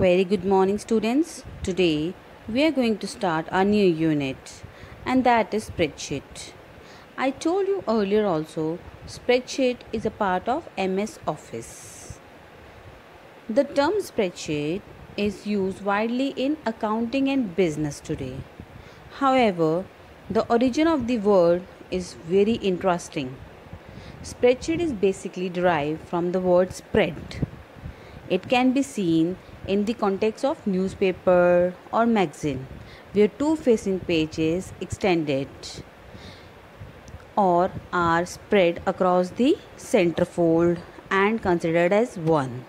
Very good morning, students. Today we are going to start our new unit, and that is spreadsheet. I told you earlier also, spreadsheet is a part of MS Office. The term spreadsheet is used widely in accounting and business today. However, the origin of the word is very interesting. Spreadsheet is basically derived from the word spread. It can be seen in the context of newspaper or magazine where two facing pages extended or are spread across the centerfold and considered as one.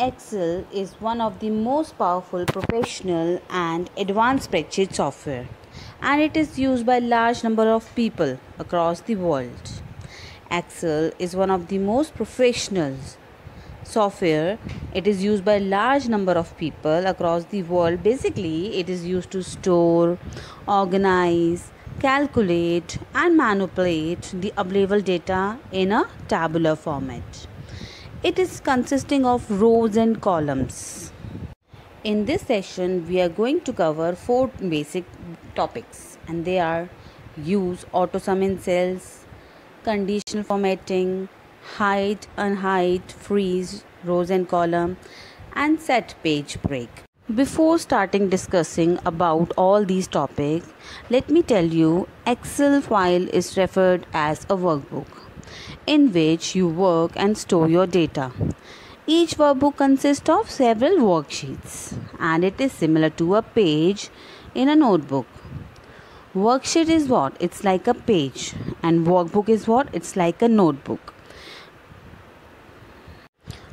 Excel is one of the most powerful professional and advanced spreadsheet software and it is used by large number of people across the world. Excel is one of the most professional software it is used by a large number of people across the world. Basically it is used to store organize calculate and manipulate the available data in a tabular format. It is consisting of rows and columns. In this session we are going to cover four basic topics and they are use auto sum in cells conditional formatting hide, unhide, freeze, rows and column and set page break. Before starting discussing about all these topics, let me tell you Excel file is referred as a workbook in which you work and store your data. Each workbook consists of several worksheets and it is similar to a page in a notebook. Worksheet is what? It's like a page and workbook is what? It's like a notebook.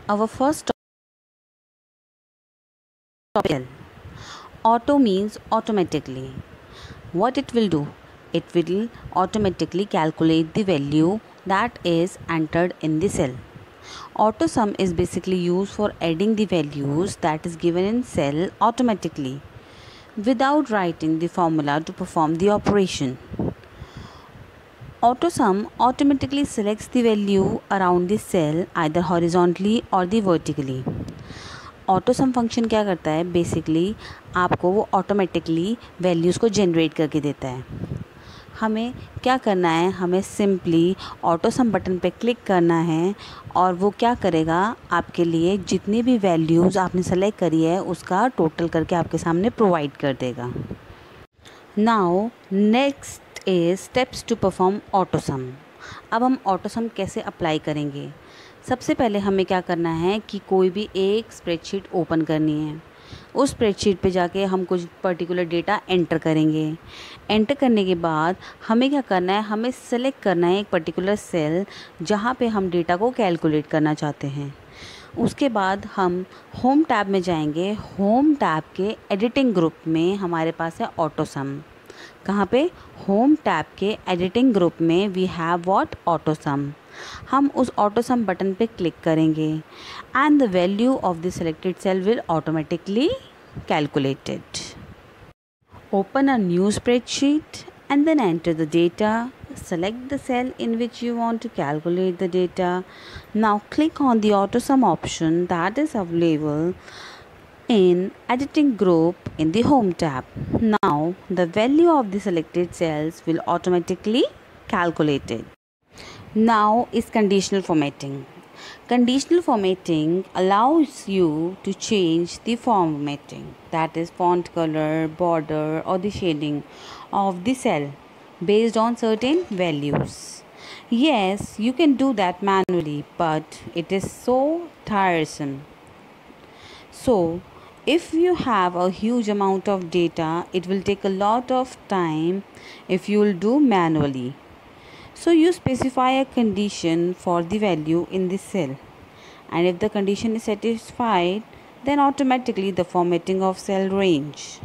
Our first topic auto means automatically. What it will do? It will automatically calculate the value that is entered in the cell. Auto sum is basically used for adding the values that is given in cell automatically without writing the formula to perform the operation. AutoSum automatically selects the value around the cell, either horizontally or the vertically. Autosum function क्या करता है? Basically आपको वो automatically values को generate करके देता है। हमें क्या करना है? हमें सिंपली ऑटोसम बटन पे क्लिक करना है और वो क्या करेगा? आपके लिए जितनी भी वैल्यूज़ आपने सेलेक्ट करी है, उसका टोटल करके आपके सामने प्रोवाइड कर देगा। Now next is steps to perform autosum अब हम ऑटोसम कैसे अप्लाई करेंगे? सबसे पहले हमें क्या करना है कि कोई भी एक स्प्रेडशीट ओपन करनी है। उस स्प्रेडशीट पे जाके हम कुछ पर्टिकुलर डेटा एंटर करेंगे। एंटर करने के बाद हमें क्या करना है? हमें सेलेक्ट करना है एक पर्टिकुलर सेल जहाँ पे हम डेटा को कैलकुलेट करना चाहते हैं। उसके बाद हम होम टैब में जाएँगे। होम टैब के एडिटिंग ग्रुप में हमारे पास है ऑटोसम कहाँ पे? होम टैब के एडिटिंग ग्रुप में वी हैव वॉट ऑटोसम हम उस ऑटोसम बटन पे क्लिक करेंगे and the value of the selected cell will automatically calculated open a new spreadsheet and then enter the data select the cell in which you want to calculate the data now click on the autosum option that is available. In editing group in the home tab. Now the value of the selected cells will automatically calculated. Now is conditional formatting. Conditional formatting allows you to change the formatting that is font color, border or the shading of the cell based on certain values. Yes, you can do that manually but it is so tiresome. So if you have a huge amount of data it will take a lot of time if you will do manually. So you specify a condition for the value in the cell. And if the condition is satisfied then automatically the formatting of cell range.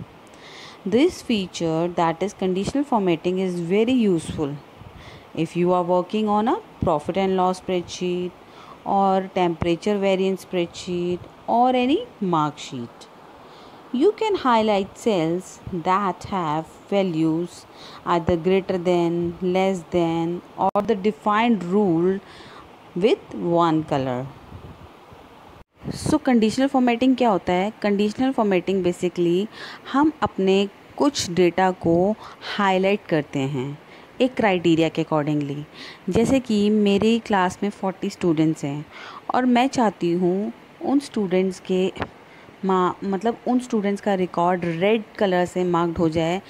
This feature that is conditional formatting is very useful. If you are working on a profit and loss spreadsheet or temperature variance spreadsheet or any mark sheet you can highlight cells that have values either greater than, less than, or the defined rule with one color. So conditional formatting क्या होता है conditional formatting basically हम अपने कुछ data को highlight करते हैं एक क्राइटेरिया के अकॉर्डिंगली जैसे कि मेरी क्लास में फोर्टी स्टूडेंट्स हैं और मैं चाहती हूँ उन स्टूडेंट्स के माँ मतलब उन स्टूडेंट्स का रिकॉर्ड रेड कलर से मार्क्ड हो जाए,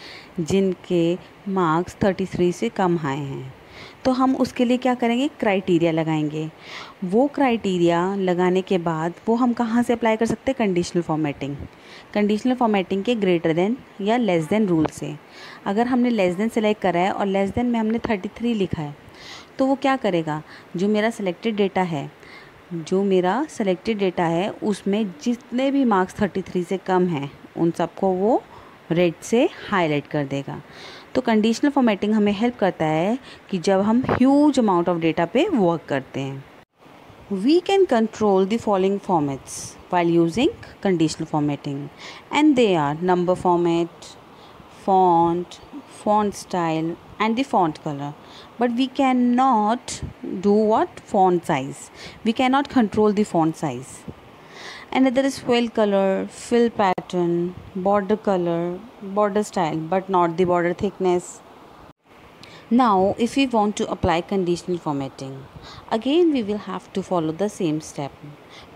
जिनके मार्क्स थर्टी थ्री से कम आए हैं। तो हम उसके लिए क्या करेंगे? क्राइटेरिया लगाएँगे। वो क्राइटेरिया लगाने के बाद वो हम कहाँ से अप्लाई कर सकते हैं? कंडीशनल फॉर्मेटिंग कंडीशनल फॉर्मेटिंग के ग्रेटर देन या लेस देन रूल से। अगर हमने लेस देन सेलेक्ट करा है और लेस देन में हमने थर्टी थ्री लिखा है तो वो क्या करेगा? जो मेरा सेलेक्टेड डेटा है जो मेरा सेलेक्टेड डेटा है, उसमें जितने भी मार्क्स थर्टी थ्री से कम हैं, उन सबको वो रेड से हाईलाइट कर देगा। तो कंडीशनल फॉर्मेटिंग हमें हेल्प करता है कि जब हम ह्यूज अमाउंट ऑफ़ डेटा पे वर्क करते हैं। We can control the following formats while using conditional formatting and they are number format font font style, and the font color. But we cannot do what? Font size. We cannot control the font size. Another is fill color fill pattern border color border style but not the border thickness. Now if we want to apply conditional formatting again we will have to follow the same step.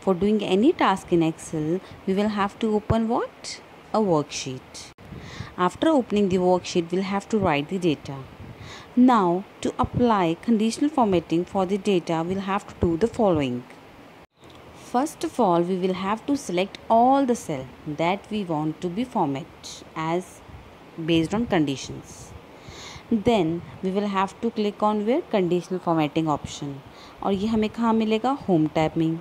For doing any task in excel we will have to open what? A worksheet. After opening the worksheet we'll have to write the data now to apply conditional formatting for the data we'll have to do the following First of all, we will have to select all the cell that we want to be format as based on conditions. Then we will have to click on where conditional formatting option. और ये हमें कहाँ मिलेगा? Home tab में।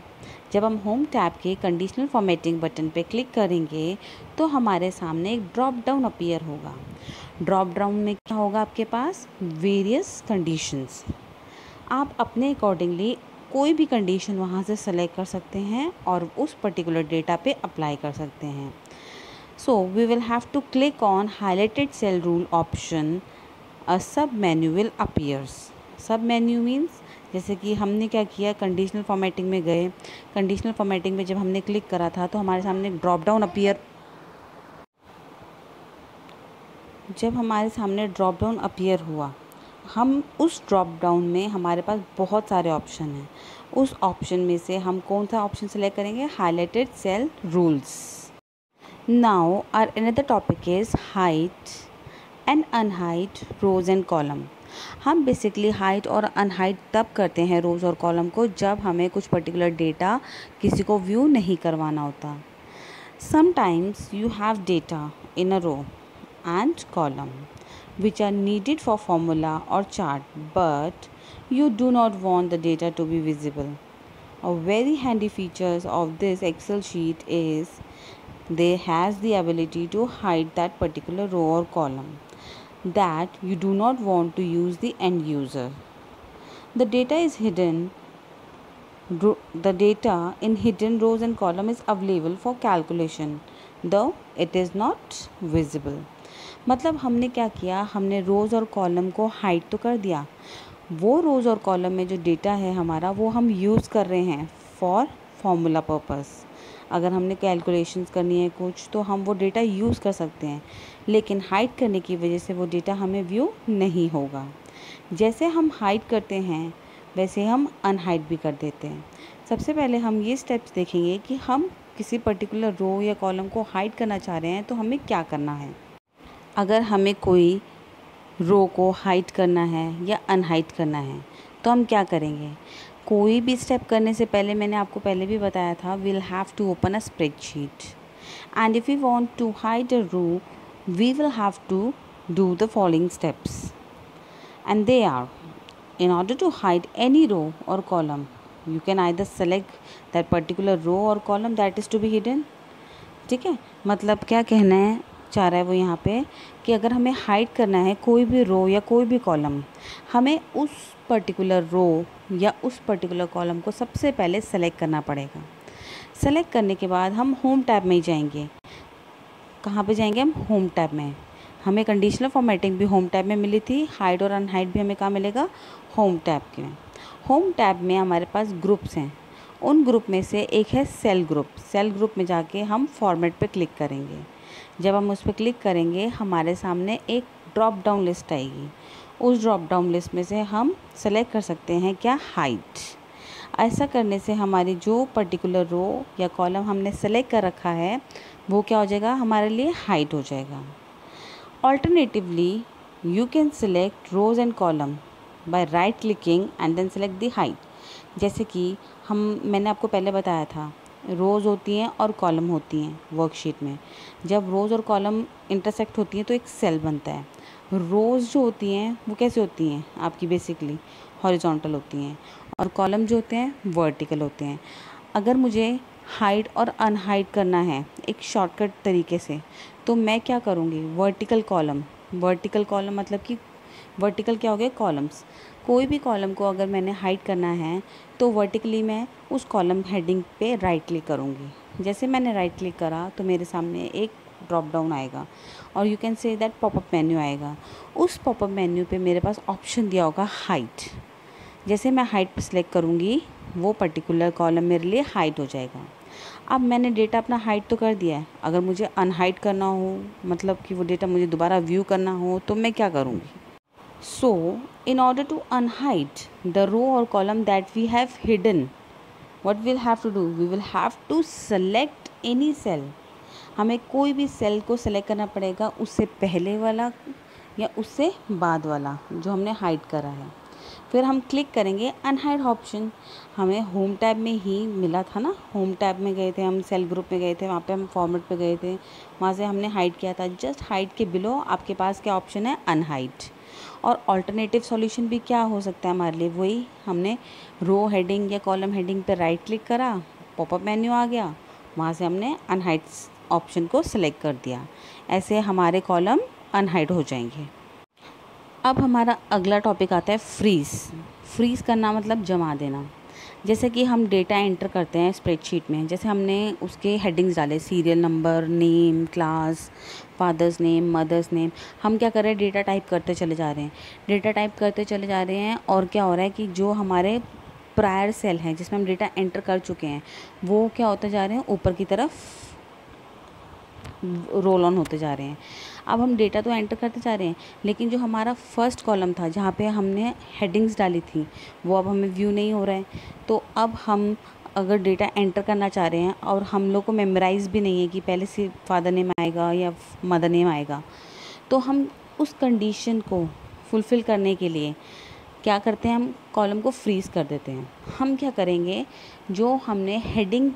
जब हम home tab के conditional formatting button पे क्लिक करेंगे तो हमारे सामने एक ड्रॉप डाउन अपीयर होगा। ड्रॉप डाउन में क्या होगा आपके पास? वेरियस कंडीशंस आप अपने अकॉर्डिंगली कोई भी कंडीशन वहाँ से सेलेक्ट कर सकते हैं और उस पर्टिकुलर डेटा पे अप्लाई कर सकते हैं। So we will have to click on highlighted cell rule option a sub menu will appears sub menu means जैसे कि हमने क्या किया कंडीशनल फॉर्मेटिंग में गए। कंडीशनल फॉर्मेटिंग में जब हमने क्लिक करा था तो हमारे सामने ड्रॉप डाउन अपीयर जब हमारे सामने ड्रॉप डाउन अपीयर हुआ, हम उस ड्रॉप डाउन में हमारे पास बहुत सारे ऑप्शन हैं। उस ऑप्शन में से हम कौन सा ऑप्शन सेलेक्ट करेंगे? Highlighted cell rules now are another topic is hide and unhide rows and column हम बेसिकली हाइट और अनहाइट तब करते हैं रोज और कॉलम को जब हमें कुछ पर्टिकुलर डेटा किसी को व्यू नहीं करवाना होता। Sometimes you have data in a row and column which are needed for formula or chart but you do not want the data to be visible a very handy features of this Excel sheet is they has the ability to hide that particular row or column that you do not want to use the end user. The data is hidden the data in hidden rows and column is available for calculation though it is not visible. मतलब हमने क्या किया हमने रोज़ और column को hide तो कर दिया वो रोज़ और कॉलम में जो डेटा है हमारा वो हम यूज़ कर रहे हैं फॉर फॉर्मूला पर्पस अगर हमने कैलकुलेशंस करनी है कुछ तो हम वो डेटा यूज़ कर सकते हैं। लेकिन हाइड करने की वजह से वो डेटा हमें व्यू नहीं होगा। जैसे हम हाइड करते हैं, वैसे हम अनहाइड भी कर देते हैं। सबसे पहले हम ये स्टेप्स देखेंगे कि हम किसी पर्टिकुलर रो या कॉलम को हाइड करना चाह रहे हैं तो हमें क्या करना है। अगर हमें कोई रो को हाइट करना है या अनहाइट करना है तो हम क्या करेंगे? कोई भी स्टेप करने से पहले मैंने आपको पहले भी बताया था will have to open a spreadsheet and if you want to hide a row we will have to do the following steps and they are in order to hide any row or column, you can either select that particular row or column that is to be hidden. ठीक है? मतलब क्या कहना है? चाह रहा है वो यहाँ पे, कि अगर हमें हाइड करना है कोई भी रो या कोई भी कॉलम हमें उस पर्टिकुलर रो या उस पर्टिकुलर कॉलम को सबसे पहले सेलेक्ट करना पड़ेगा। सेलेक्ट करने के बाद हम होम टैब में ही जाएँगे। कहाँ पे जाएँगे हम? होम टैब में। हमें कंडीशनल फॉर्मेटिंग भी होम टैब में मिली थी। हाइड और अनहाइड भी हमें कहाँ मिलेगा? होम टैब के होम टैब में हमारे पास ग्रुप्स हैं। उन ग्रुप में से एक है सेल ग्रुप सेल ग्रुप में जाके हम फॉर्मेट पे क्लिक करेंगे। जब हम उस पर क्लिक करेंगे, हमारे सामने एक ड्रॉप डाउन लिस्ट आएगी। उस ड्रॉप डाउन लिस्ट में से हम सेलेक्ट कर सकते हैं क्या? हाइट ऐसा करने से हमारी जो पर्टिकुलर रो या कॉलम हमने सेलेक्ट कर रखा है, वो क्या हो जाएगा? हमारे लिए हाइट हो जाएगा। Alternatively you can select rows and column by right clicking and then select the hide जैसे कि हम, मैंने आपको पहले बताया था रोज़ होती हैं और कॉलम होती हैं वर्कशीट में। जब रोज़ और कॉलम इंटरसेक्ट होती हैं तो एक सेल बनता है। रोज़ जो होती हैं, वो कैसे होती हैं? आपकी बेसिकली हॉरिजॉन्टल होती हैं और कॉलम जो होते हैं वर्टिकल होते हैं। अगर मुझे हाइट और अनहाइट करना है एक शॉर्टकट तरीके से तो मैं क्या करूँगी? वर्टिकल कॉलम वर्टिकल कॉलम मतलब कि वर्टिकल क्या हो गया? कॉलम्स कोई भी कॉलम को अगर मैंने हाइट करना है तो वर्टिकली मैं उस कॉलम हेडिंग पे राइट क्लिक करूँगी। जैसे मैंने राइट क्लिक करा तो मेरे सामने एक ड्रॉप डाउन आएगा और you can see that popup menu आएगा। उस पॉपअप मेन्यू पे मेरे पास ऑप्शन दिया होगा हाइट जैसे मैं हाइट पर सिलेक्ट करूँगी, वो पर्टिकुलर कॉलम मेरे लिए हाइट हो जाएगा। अब मैंने डेटा अपना हाइट तो कर दिया है। अगर मुझे अनहाइट करना हो मतलब कि वो डेटा मुझे दोबारा व्यू करना हो तो मैं क्या करूँगी? So in order to unhide the row or column that we have hidden what will have to do we will have to select any cell हमें कोई भी सेल को सेलेक्ट करना पड़ेगा उससे पहले वाला या उससे बाद वाला, जो हमने हाइड करा है। फिर हम क्लिक करेंगे अनहाइड ऑप्शन हमें होम टैब में ही मिला था ना? होम टैब में गए थे हम सेल ग्रुप में गए थे, वहाँ पे हम फॉर्मेट पे गए थे। वहाँ से हमने हाइड किया था। जस्ट हाइड के बिलो आपके पास क्या ऑप्शन है? अनहाइड और ऑल्टरनेटिव सॉल्यूशन भी क्या हो सकता है हमारे लिए? वही हमने रो हेडिंग या कॉलम हेडिंग पर राइट क्लिक करा पॉपअप मेन्यू आ गया। वहाँ से हमने अनहाइट्स ऑप्शन को सिलेक्ट कर दिया। ऐसे हमारे कॉलम अनहाइड हो जाएँगे। अब हमारा अगला टॉपिक आता है फ्रीज़ फ्रीज़ करना मतलब जमा देना। जैसे कि हम डेटा एंटर करते हैं स्प्रेडशीट में, जैसे हमने उसके हेडिंग्स डाले serial number name class father's name mother's name हम क्या कर रहे हैं? डेटा टाइप करते चले जा रहे हैं। डेटा टाइप करते चले जा रहे हैं और क्या हो रहा है कि जो हमारे प्रायर सेल हैं, जिसमें हम डेटा एंटर कर चुके हैं, वो क्या होते जा रहे हैं? ऊपर की तरफ़ रोल ऑन होते जा रहे हैं। अब हम डेटा तो एंटर करते जा रहे हैं, लेकिन जो हमारा फ़र्स्ट कॉलम था, जहाँ पे हमने हेडिंग्स डाली थी, वो अब हमें व्यू नहीं हो रहा है। तो अब हम अगर डेटा एंटर करना चाह रहे हैं और हम लोग को मेमोराइज़ भी नहीं है कि पहले से फादर नेम आएगा या मदर नेम आएगा तो हम उस कंडीशन को फुलफ़िल करने के लिए क्या करते हैं, हम कॉलम को फ्रीज़ कर देते हैं। हम क्या करेंगे, जो हमने हेडिंग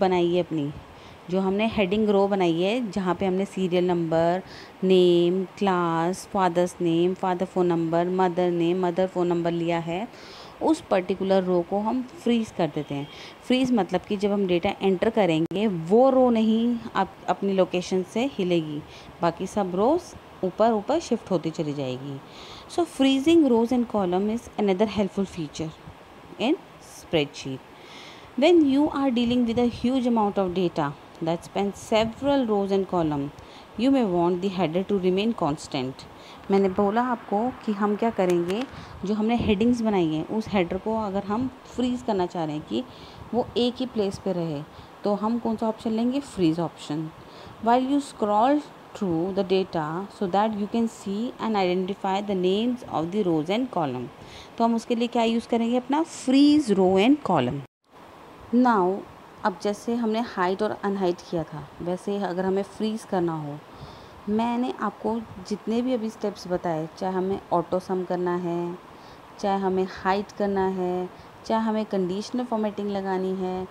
बनाई है अपनी जो हमने हेडिंग रो बनाई है, जहाँ पे हमने serial number name class father's name father phone number mother name mother phone number लिया है। उस पर्टिकुलर रो को हम फ्रीज़ कर देते हैं। फ्रीज़ मतलब कि जब हम डेटा एंटर करेंगे, वो रो नहीं आप अपनी लोकेशन से हिलेगी। बाकी सब रोज़ ऊपर ऊपर शिफ्ट होती चली जाएगी। So freezing rows and column is another helpful feature in spreadsheet when you are dealing with a huge amount of data that spans several rows and column. You may want the header to remain constant. मैंने बोला आपको कि हम क्या करेंगे? जो हमने headings बनाई हैं, उस हेडर को अगर हम फ्रीज़ करना चाह रहे हैं कि वो एक ही प्लेस पे रहे तो हम कौन सा ऑप्शन लेंगे? Freeze option while you scroll through the data so that you can see and identify the names of the rows and column तो हम उसके लिए क्या यूज़ करेंगे? अपना freeze row and column now अब जैसे हमने हाइट और अनहाइट किया था, वैसे अगर हमें फ्रीज़ करना हो, मैंने आपको जितने भी अभी स्टेप्स बताए, चाहे हमें ऑटो सम करना है, चाहे हमें हाइट करना है, चाहे हमें कंडीशनल फॉर्मेटिंग लगानी है,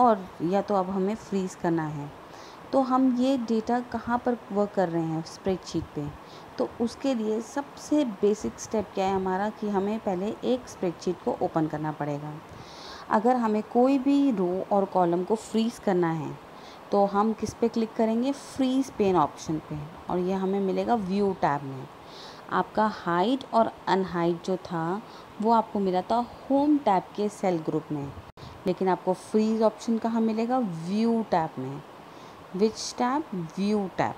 और या तो अब हमें फ्रीज़ करना है तो हम ये डेटा कहाँ पर वर्क कर रहे हैं स्प्रेडशीट पे? तो उसके लिए सबसे बेसिक स्टेप क्या है हमारा कि हमें पहले एक स्प्रेडशीट को ओपन करना पड़ेगा। अगर हमें कोई भी रो और कॉलम को फ्रीज़ करना है तो हम किस पे क्लिक करेंगे? फ्रीज़ पेन ऑप्शन पे। और ये हमें मिलेगा व्यू टैब में। आपका हाइट और अनहाइट जो था, वो आपको मिला था होम टैब के सेल ग्रुप में। लेकिन आपको फ्रीज ऑप्शन कहाँ मिलेगा? व्यू टैब में। Which tab view tab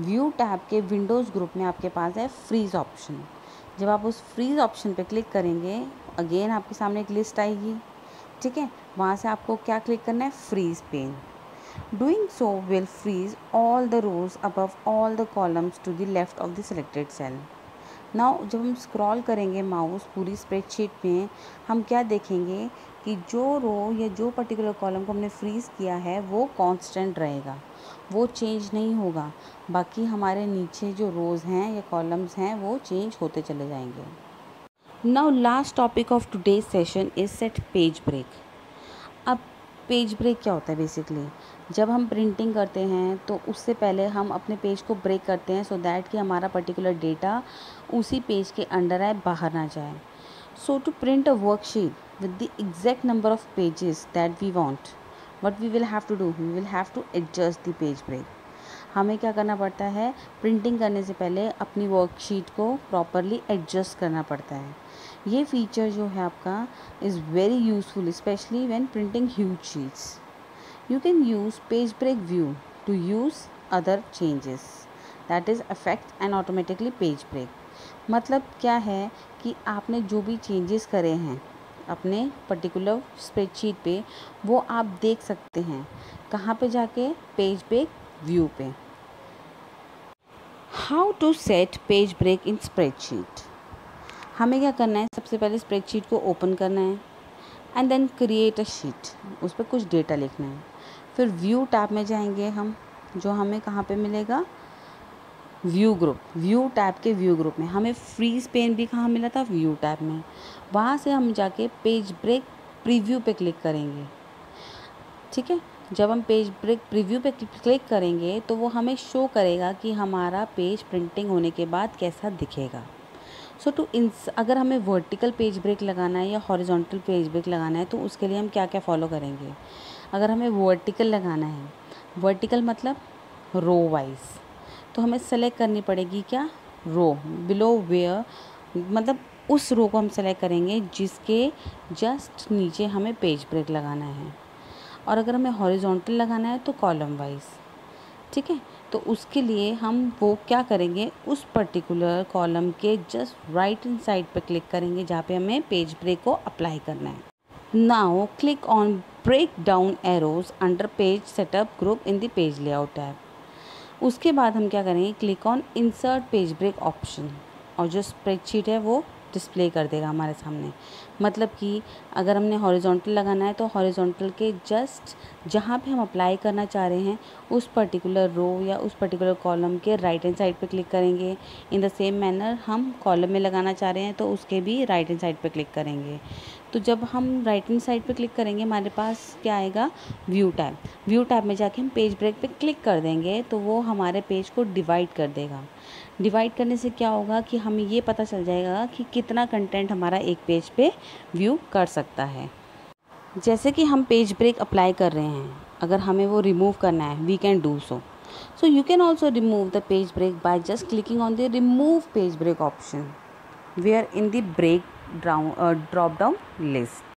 view tab के विंडोज़ ग्रुप में आपके पास है फ्रीज ऑप्शन जब आप उस फ्रीज ऑप्शन पे क्लिक करेंगे अगेन आपके सामने एक लिस्ट आएगी। ठीक है? वहाँ से आपको क्या क्लिक करना है? Freeze pane doing so will freeze all the rows above all the columns to the left of the selected cell now जब हम स्क्रॉल करेंगे माउस पूरी स्प्रेडशीट में, हम क्या देखेंगे कि जो रो या जो पर्टिकुलर कॉलम को हमने फ्रीज़ किया है, वो कांस्टेंट रहेगा। वो चेंज नहीं होगा। बाकी हमारे नीचे जो रोज़ हैं या कॉलम्स हैं, वो चेंज होते चले जाएँगे। Now last topic of today session is set page break अब पेज ब्रेक क्या होता है बेसिकली जब हम प्रिंटिंग करते हैं तो उससे पहले हम अपने पेज को ब्रेक करते हैं सो so दैट कि हमारा पर्टिकुलर डेटा उसी पेज के अंडर आए, बाहर ना जाए। So to print a worksheet with the exact number of pages that we want but we will have to do we will have to adjust the page break. हमें क्या करना पड़ता है? प्रिंटिंग करने से पहले अपनी वर्कशीट को प्रॉपरली एडजस्ट करना पड़ता है। ये फीचर जो है आपका is very useful specially when printing huge sheets you can use page break view to use other changes that is affect and automatically page break मतलब क्या है कि आपने जो भी चेंजेस करे हैं, अपने पर्टिकुलर स्प्रेडशीट पे, वो आप देख सकते हैं। कहाँ पे जाके? पेज ब्रेक व्यू पे। How to set page break in spreadsheet हमें क्या करना है? सबसे पहले स्प्रेडशीट को ओपन करना है and then create a sheet उस पर कुछ डेटा लिखना है। फिर व्यू टैब में जाएँगे हम, जो हमें कहाँ पे मिलेगा? व्यू ग्रुप व्यू टैब के व्यू ग्रुप में। हमें फ्रीज पेन भी कहाँ मिला था? व्यू टैब में। वहाँ से हम जाके पेज ब्रेक प्रीव्यू पे क्लिक करेंगे। ठीक है? जब हम पेज ब्रेक प्रीव्यू पे क्लिक करेंगे तो वो हमें शो करेगा कि हमारा पेज प्रिंटिंग होने के बाद कैसा दिखेगा। सो टू इंस अगर हमें वर्टिकल पेज ब्रेक लगाना है या हॉरिजॉन्टल पेज ब्रेक लगाना है तो उसके लिए हम क्या क्या फॉलो करेंगे? अगर हमें वर्टिकल लगाना है वर्टिकल मतलब रो वाइज तो हमें सेलेक्ट करनी पड़ेगी क्या? रो बिलो वेयर मतलब उस रो को हम सेलेक्ट करेंगे जिसके जस्ट नीचे हमें पेज ब्रेक लगाना है। और अगर हमें हॉरिजॉन्टल लगाना है तो कॉलम वाइज ठीक है? तो उसके लिए हम वो क्या करेंगे? उस पर्टिकुलर कॉलम के जस्ट राइट इन साइड पर क्लिक करेंगे, जहाँ पे हमें पेज ब्रेक को अप्लाई करना है। Now click on break down arrows under page setup group in the page layout app उसके बाद हम क्या करेंगे? Click on insert page break option और जो स्प्रेडशीट है वो डिस्प्ले कर देगा हमारे सामने। मतलब कि अगर हमने हॉरिजॉन्टल लगाना है तो हॉरिजॉन्टल के जस्ट जहाँ पे हम अप्लाई करना चाह रहे हैं, उस पर्टिकुलर रो या उस पर्टिकुलर कॉलम के राइट हैंड साइड पे क्लिक करेंगे। इन द सेम मैनर हम कॉलम में लगाना चाह रहे हैं तो उसके भी राइट हैंड साइड पे क्लिक करेंगे। तो जब हम राइट हैंड साइड पे क्लिक करेंगे, हमारे पास क्या आएगा? व्यू टैब व्यू टैब में जाके हम पेज ब्रेक पे क्लिक कर देंगे तो वो हमारे पेज को डिवाइड कर देगा. डिवाइड करने से क्या होगा कि हमें ये पता चल जाएगा कि कितना कंटेंट हमारा एक पेज पे व्यू कर सकता है. जैसे कि हम पेज ब्रेक अप्लाई कर रहे हैं, अगर हमें वो रिमूव करना है we can do so so you can also remove the page break by just clicking on the remove page break option where in the break draw drop down list